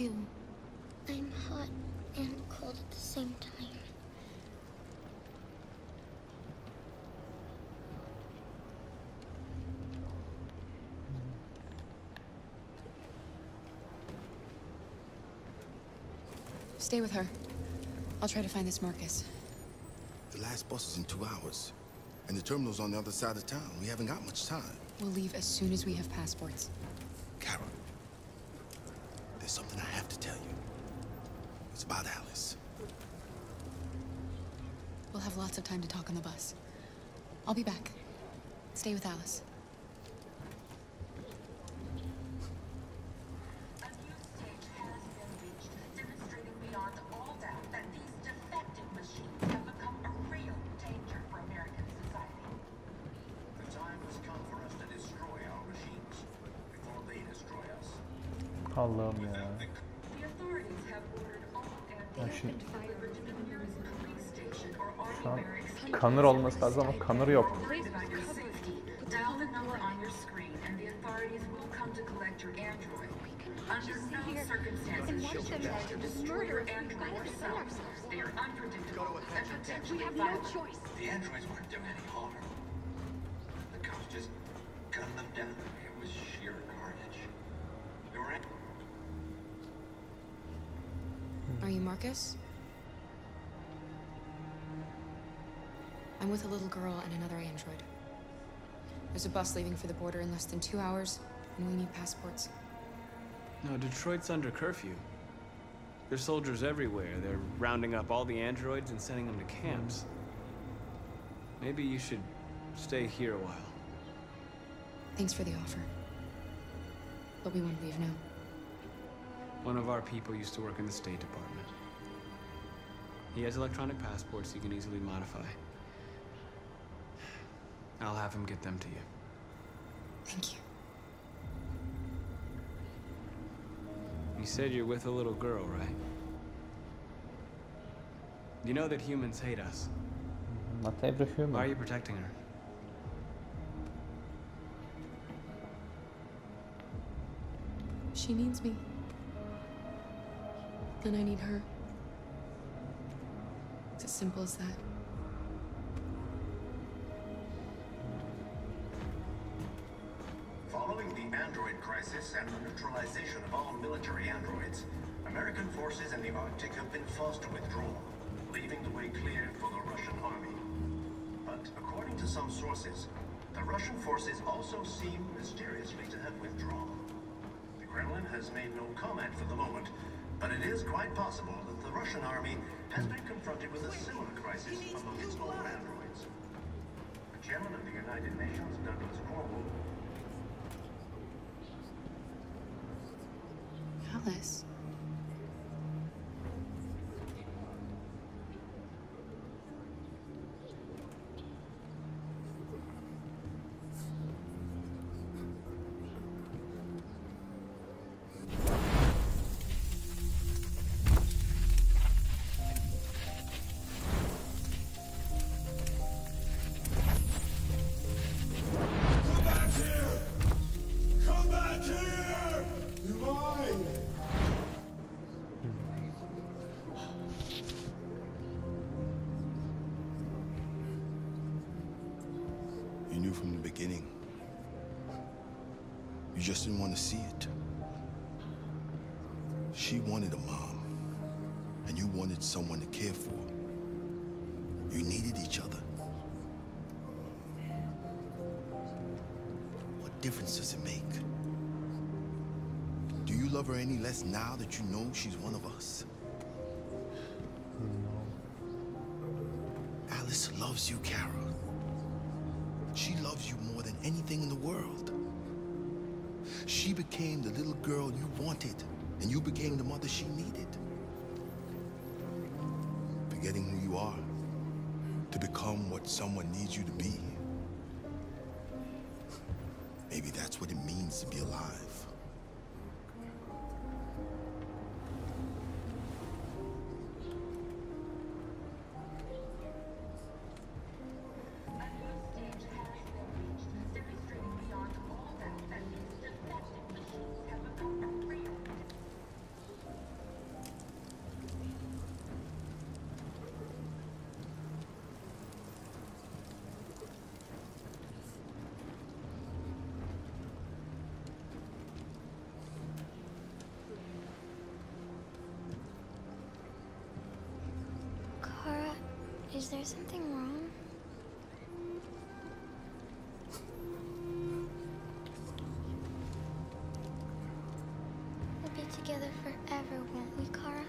do you feel? I'm hot and cold at the same time. Stay with her. I'll try to find this Markus. The last bus is in two hours. And the terminal's on the other side of town. We haven't got much time. We'll leave as soon as we have passports. There's something I have to tell you. It's about Alice. We'll have lots of time to talk on the bus. I'll be back. Stay with Alice. Try to destroy your android yourself. They are unpredictable and potentially violent. The androids weren't doing any harm. The cops just gunned them down. It was sheer carnage. There were an- Are you Markus? I'm with a little girl and another android. There's a bus leaving for the border in less than two hours, and we need passports. No, Detroit's under curfew. There's soldiers everywhere. They're rounding up all the androids and sending them to camps. Maybe you should stay here a while. Thanks for the offer. But we won't leave now. One of our people used to work in the State Department. He has electronic passports you can easily modify. I'll have him get them to you. Thank you. You said you're with a little girl, right? You know that humans hate us. Not every human. Why are you protecting her? She needs me. And I need her. It's as simple as that. Following the android crisis and the neutralization of all military androids, American forces in the Arctic have been forced to withdraw, leaving the way clear for the Russian army. But according to some sources, the Russian forces also seem mysteriously to have withdrawn. The Kremlin has made no comment for the moment, but it is quite possible that the Russian army has been confronted with a similar crisis among its own androids. The chairman of the United Nations, Douglas Cornwall, Alice. You just didn't want to see it. She wanted a mom, and you wanted someone to care for. You needed each other. What difference does it make? Do you love her any less now that you know she's one of us? Alice loves you, Kara. She loves you more than anything in the world. She became the little girl you wanted, and you became the mother she needed. Forgetting who you are to become what someone needs you to be. Maybe that's what it means to be alive. Is there something wrong? We'll be together forever, won't we, Kara?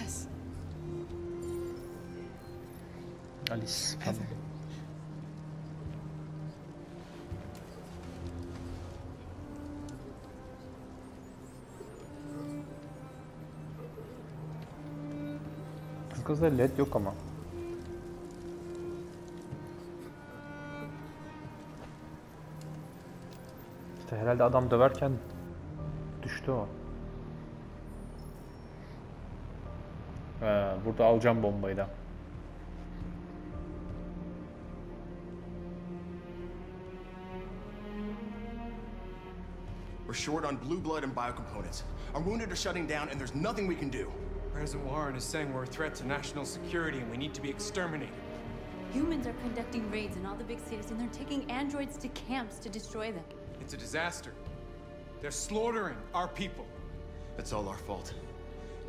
Yes. Alice. Tamam. Kızda led yok ama. İşte herhalde adam döverken düştü o. Ee, burada alacağım bombayı da. We're short on blue blood and biocomponents. Our wounded are shutting down, and there's nothing we can do. President Warren is saying we're a threat to national security and we need to be exterminated. Humans are conducting raids in all the big cities and they're taking androids to camps to destroy them. It's a disaster. They're slaughtering our people. It's all our fault.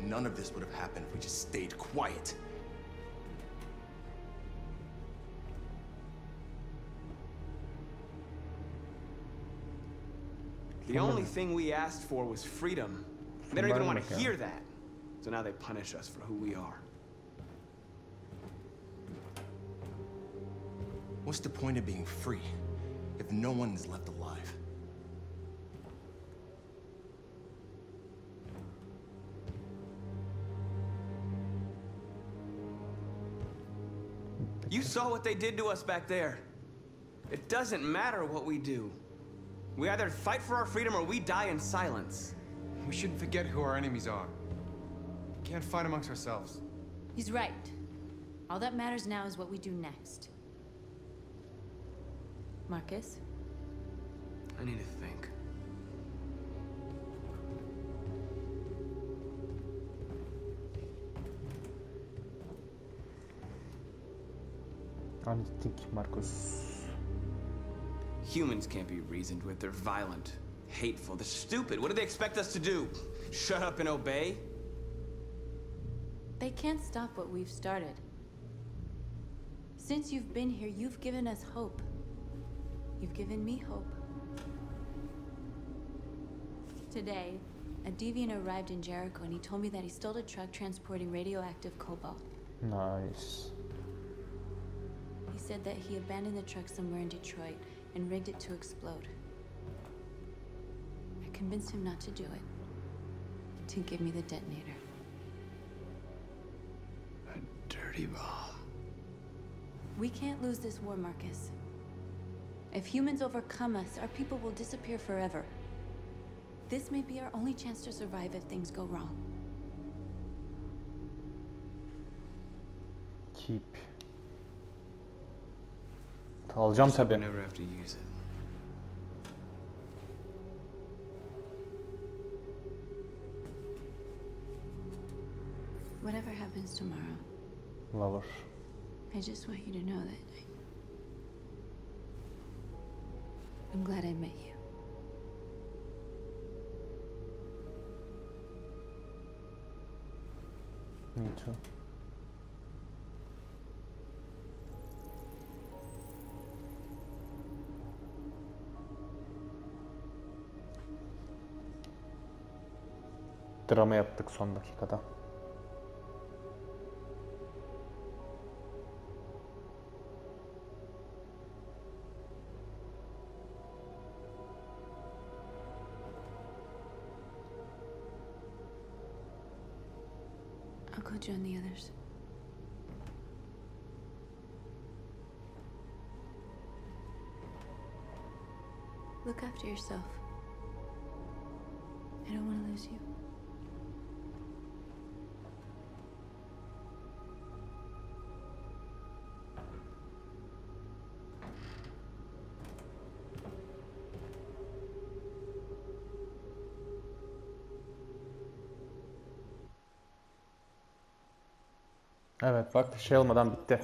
None of this would have happened if we just stayed quiet. The only thing we asked for was freedom. They don't even want to hear that. So now they punish us for who we are. What's the point of being free if no one is left alive? You saw what they did to us back there. It doesn't matter what we do. We either fight for our freedom or we die in silence. We shouldn't forget who our enemies are. We can't fight amongst ourselves. He's right. All that matters now is what we do next. Markus? I need to think. I need to think, Markus. Humans can't be reasoned with. They're violent, hateful, they're stupid. What do they expect us to do? Shut up and obey? They can't stop what we've started. Since you've been here, you've given us hope. You've given me hope. Today, a deviant arrived in Jericho and he told me that he stole a truck transporting radioactive cobalt. Nice. He said that he abandoned the truck somewhere in Detroit and rigged it to explode. I convinced him not to do it, to give me the detonator. Dirty bomb. We can't lose this war, Markus. If humans overcome us, our people will disappear forever. This may be our only chance to survive if things go wrong. Keep. Alacağım Just hope we tabii. never have to use it. Whatever happens tomorrow, Lover. I just want you to know that I... I'm glad I met you. Me too. Drama yaptık son dakikada. Join the others. Look after yourself. I don't want to lose you. Evet bak şey olmadan bitti.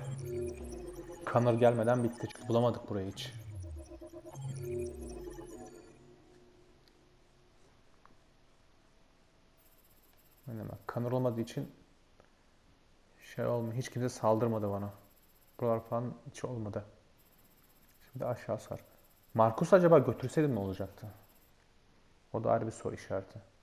Connor gelmeden bitti. Çünkü bulamadık burayı hiç. Aynen bak Connor olmadığı için şey olmuyor. Hiç kimse saldırmadı bana. Buralar falan hiç olmadı. Şimdi aşağı sar. Markus acaba götürseydim ne olacaktı? O da ayrı bir soru işareti.